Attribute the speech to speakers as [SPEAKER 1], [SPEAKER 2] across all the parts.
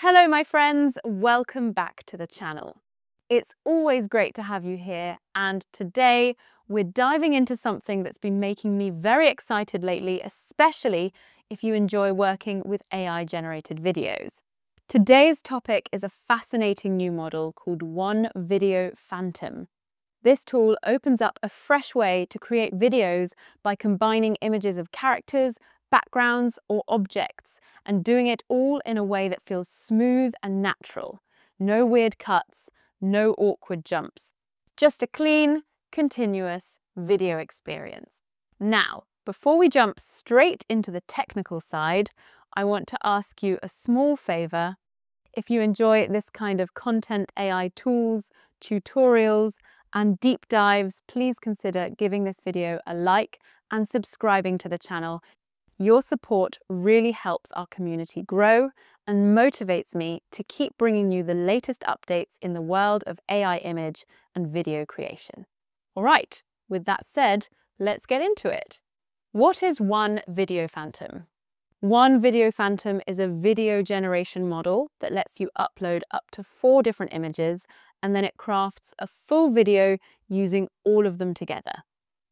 [SPEAKER 1] Hello my friends, welcome back to the channel. It's always great to have you here and today we're diving into something that's been making me very excited lately, especially if you enjoy working with AI generated videos. Today's topic is a fascinating new model called Wan Video Phantom. This tool opens up a fresh way to create videos by combining images of characters, backgrounds or objects and doing it all in a way that feels smooth and natural. No weird cuts, no awkward jumps. Just a clean, continuous video experience. Now, before we jump straight into the technical side, I want to ask you a small favour. If you enjoy this kind of content AI tools, tutorials, and deep dives, please consider giving this video a like and subscribing to the channel your support really helps our community grow and motivates me to keep bringing you the latest updates in the world of AI image and video creation. All right, with that said, let's get into it. What is Wan Video Phantom? Wan Video Phantom is a video generation model that lets you upload up to four different images and then it crafts a full video using all of them together.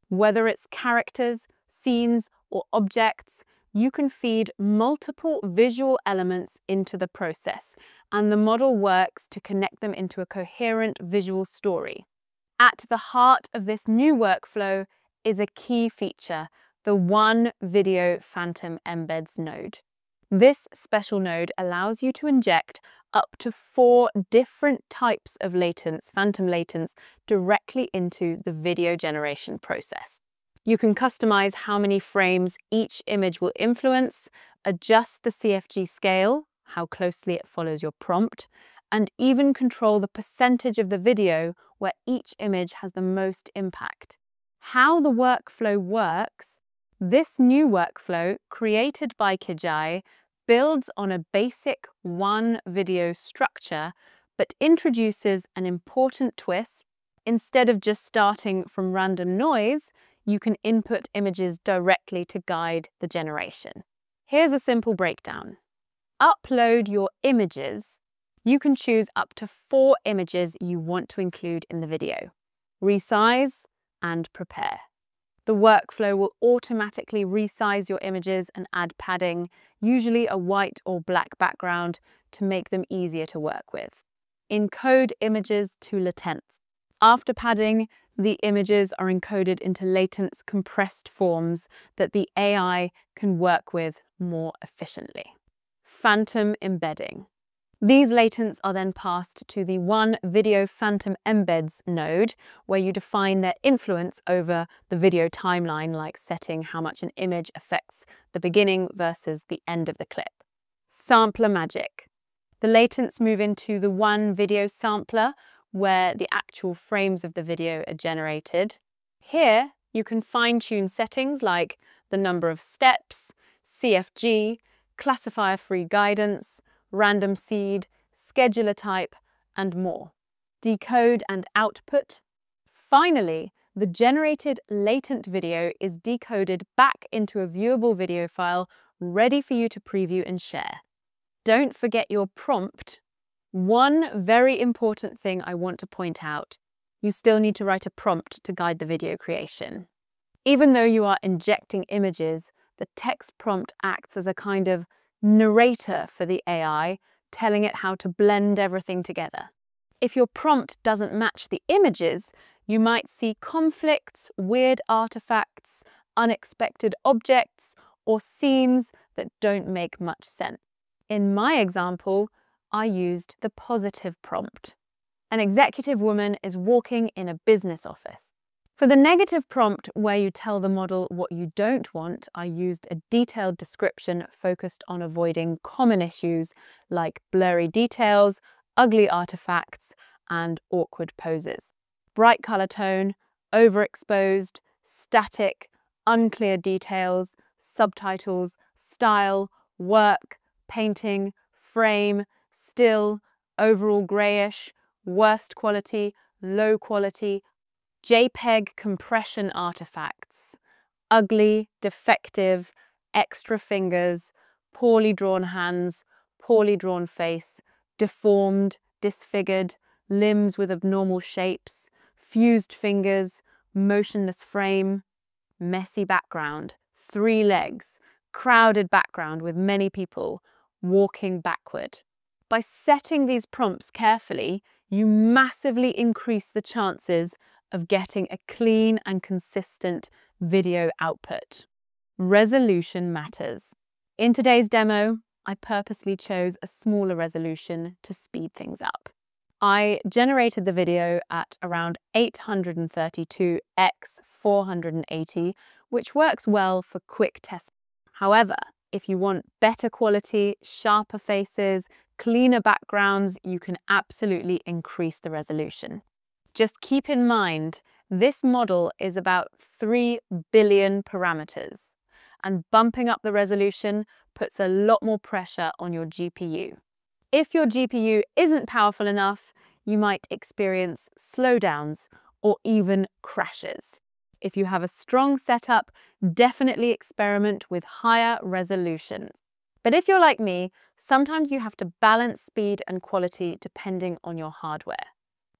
[SPEAKER 1] Whether it's characters, scenes, or objects, you can feed multiple visual elements into the process, and the model works to connect them into a coherent visual story. At the heart of this new workflow is a key feature, the Wan Video Phantom Embeds node. This special node allows you to inject up to four different types of latents, phantom latents, directly into the video generation process. You can customize how many frames each image will influence, adjust the CFG scale, how closely it follows your prompt, and even control the percentage of the video where each image has the most impact. How the workflow works, this new workflow created by Kijai builds on a basic Wan video structure, but introduces an important twist. Instead of just starting from random noise, you can input images directly to guide the generation. Here's a simple breakdown. Upload your images. You can choose up to four images you want to include in the video. Resize and prepare. The workflow will automatically resize your images and add padding, usually a white or black background, to make them easier to work with. Encode images to latents. After padding, the images are encoded into latents compressed forms that the AI can work with more efficiently. Phantom embedding. These latents are then passed to the Wan Video Phantom Embeds node, where you define their influence over the video timeline, like setting how much an image affects the beginning versus the end of the clip. Sampler magic. The latents move into the Wan Video Sampler, where the actual frames of the video are generated. Here, you can fine-tune settings like the number of steps, CFG, classifier-free guidance, random seed, scheduler type, and more. Decode and output. Finally, the generated latent video is decoded back into a viewable video file ready for you to preview and share. Don't forget your prompt one very important thing I want to point out, you still need to write a prompt to guide the video creation. Even though you are injecting images, the text prompt acts as a kind of narrator for the AI, telling it how to blend everything together. If your prompt doesn't match the images, you might see conflicts, weird artifacts, unexpected objects, or scenes that don't make much sense. In my example, I used the positive prompt. An executive woman is walking in a business office. For the negative prompt, where you tell the model what you don't want, I used a detailed description focused on avoiding common issues like blurry details, ugly artifacts, and awkward poses. Bright colour tone, overexposed, static, unclear details, subtitles, style, work, painting, frame, still, overall greyish, worst quality, low quality, JPEG compression artifacts, ugly, defective, extra fingers, poorly drawn hands, poorly drawn face, deformed, disfigured, limbs with abnormal shapes, fused fingers, motionless frame, messy background, three legs, crowded background with many people, walking backward. By setting these prompts carefully, you massively increase the chances of getting a clean and consistent video output. Resolution matters. In today's demo, I purposely chose a smaller resolution to speed things up. I generated the video at around 832 x 480, which works well for quick tests. However, if you want better quality, sharper faces, cleaner backgrounds, you can absolutely increase the resolution. Just keep in mind, this model is about 3 billion parameters, and bumping up the resolution puts a lot more pressure on your GPU. If your GPU isn't powerful enough, you might experience slowdowns or even crashes. If you have a strong setup, definitely experiment with higher resolutions. But if you're like me, sometimes you have to balance speed and quality depending on your hardware.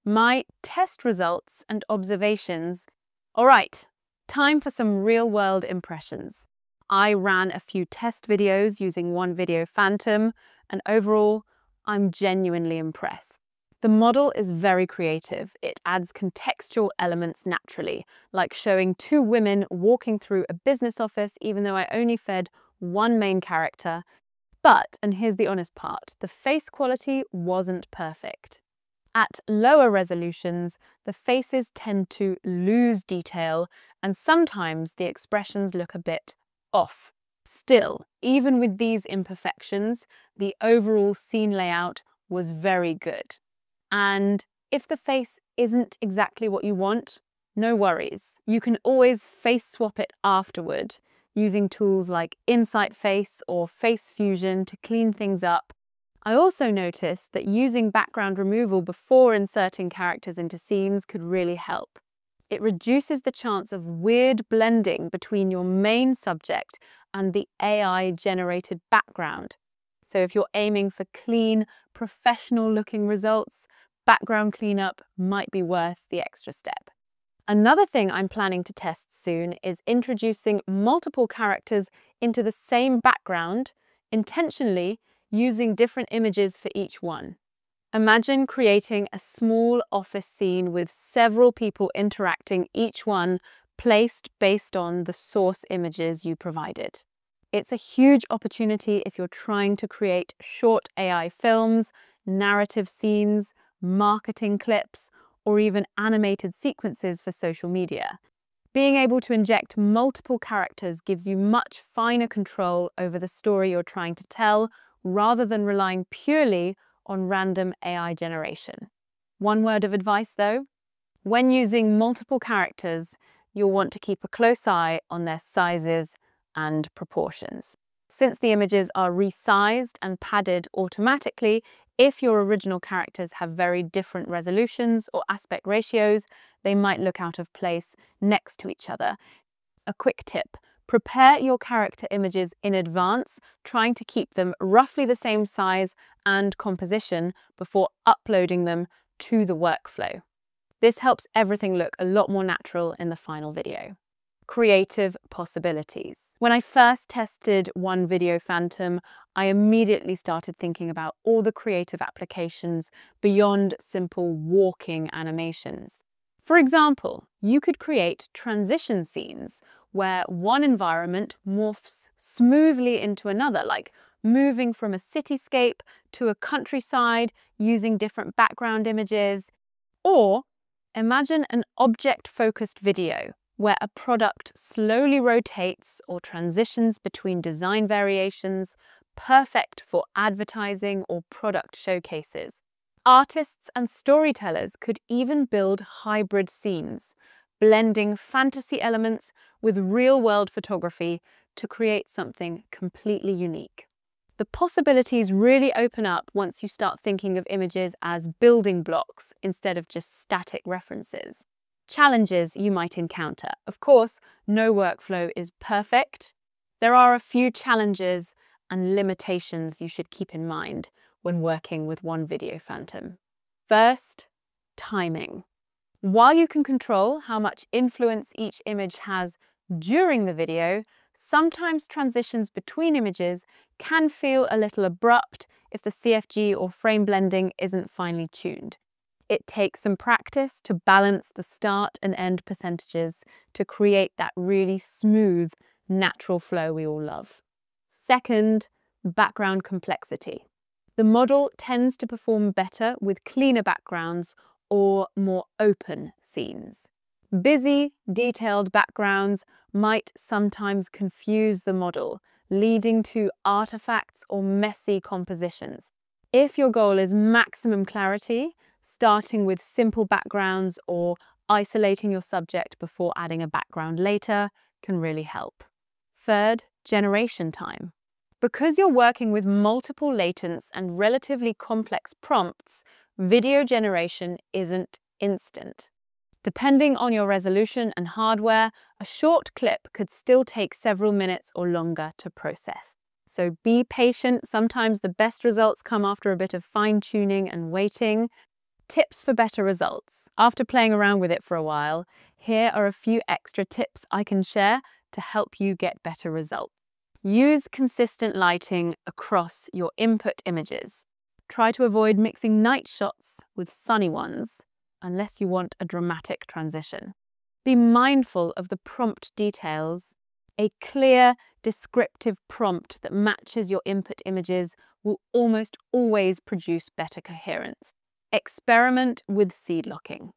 [SPEAKER 1] My test results and observations. All right, time for some real world impressions. I ran a few test videos using Wan Video Phantom, and overall, I'm genuinely impressed. The model is very creative. It adds contextual elements naturally, like showing two women walking through a business office even though I only fed one main character. But, and here's the honest part, the face quality wasn't perfect. At lower resolutions, the faces tend to lose detail and sometimes the expressions look a bit off. Still, even with these imperfections, the overall scene layout was very good. And if the face isn't exactly what you want, no worries. You can always face swap it afterward using tools like InsightFace or FaceFusion to clean things up. I also noticed that using background removal before inserting characters into scenes could really help. It reduces the chance of weird blending between your main subject and the AI generated background. So if you're aiming for clean, professional looking results, background cleanup might be worth the extra step. Another thing I'm planning to test soon is introducing multiple characters into the same background, intentionally using different images for each one. Imagine creating a small office scene with several people interacting, each one placed based on the source images you provided. It's a huge opportunity if you're trying to create short AI films, narrative scenes, marketing clips, or even animated sequences for social media. Being able to inject multiple characters gives you much finer control over the story you're trying to tell rather than relying purely on random AI generation. One word of advice though, when using multiple characters, you'll want to keep a close eye on their sizes and proportions. Since the images are resized and padded automatically, if your original characters have very different resolutions or aspect ratios, they might look out of place next to each other. A quick tip, prepare your character images in advance, trying to keep them roughly the same size and composition before uploading them to the workflow. This helps everything look a lot more natural in the final video creative possibilities. When I first tested Wan Video Phantom, I immediately started thinking about all the creative applications beyond simple walking animations. For example, you could create transition scenes where one environment morphs smoothly into another, like moving from a cityscape to a countryside using different background images. Or imagine an object-focused video where a product slowly rotates or transitions between design variations, perfect for advertising or product showcases. Artists and storytellers could even build hybrid scenes, blending fantasy elements with real-world photography to create something completely unique. The possibilities really open up once you start thinking of images as building blocks instead of just static references. Challenges you might encounter. Of course, no workflow is perfect. There are a few challenges and limitations you should keep in mind when working with Wan Video Phantom. First, timing. While you can control how much influence each image has during the video, sometimes transitions between images can feel a little abrupt if the CFG or frame blending isn't finely tuned. It takes some practice to balance the start and end percentages to create that really smooth, natural flow we all love. Second, background complexity. The model tends to perform better with cleaner backgrounds or more open scenes. Busy, detailed backgrounds might sometimes confuse the model, leading to artifacts or messy compositions. If your goal is maximum clarity, starting with simple backgrounds or isolating your subject before adding a background later can really help. Third, generation time. Because you're working with multiple latents and relatively complex prompts, video generation isn't instant. Depending on your resolution and hardware, a short clip could still take several minutes or longer to process. So be patient, sometimes the best results come after a bit of fine tuning and waiting. Tips for better results. After playing around with it for a while, here are a few extra tips I can share to help you get better results. Use consistent lighting across your input images. Try to avoid mixing night shots with sunny ones, unless you want a dramatic transition. Be mindful of the prompt details. A clear, descriptive prompt that matches your input images will almost always produce better coherence. Experiment with seed locking.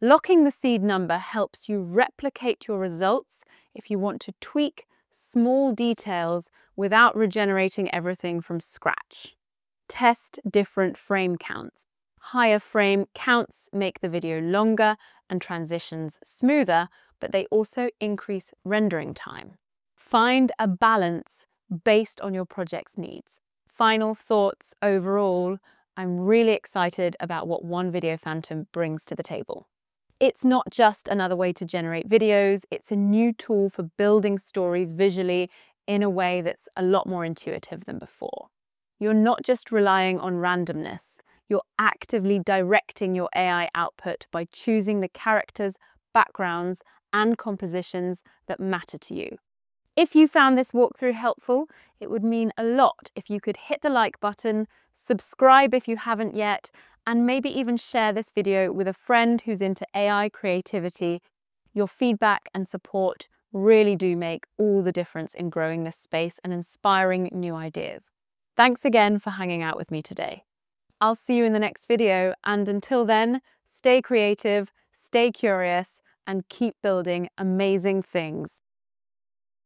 [SPEAKER 1] Locking the seed number helps you replicate your results if you want to tweak small details without regenerating everything from scratch. Test different frame counts. Higher frame counts make the video longer and transitions smoother, but they also increase rendering time. Find a balance based on your project's needs. Final thoughts overall, I'm really excited about what Wan Video Phantom brings to the table. It's not just another way to generate videos, it's a new tool for building stories visually in a way that's a lot more intuitive than before. You're not just relying on randomness, you're actively directing your AI output by choosing the characters, backgrounds, and compositions that matter to you. If you found this walkthrough helpful, it would mean a lot if you could hit the like button, subscribe if you haven't yet, and maybe even share this video with a friend who's into AI creativity. Your feedback and support really do make all the difference in growing this space and inspiring new ideas. Thanks again for hanging out with me today. I'll see you in the next video, and until then, stay creative, stay curious, and keep building amazing things.